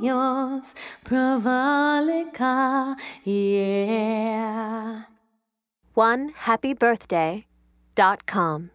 sueños Provaleka, yeah. One happy birthday dot com.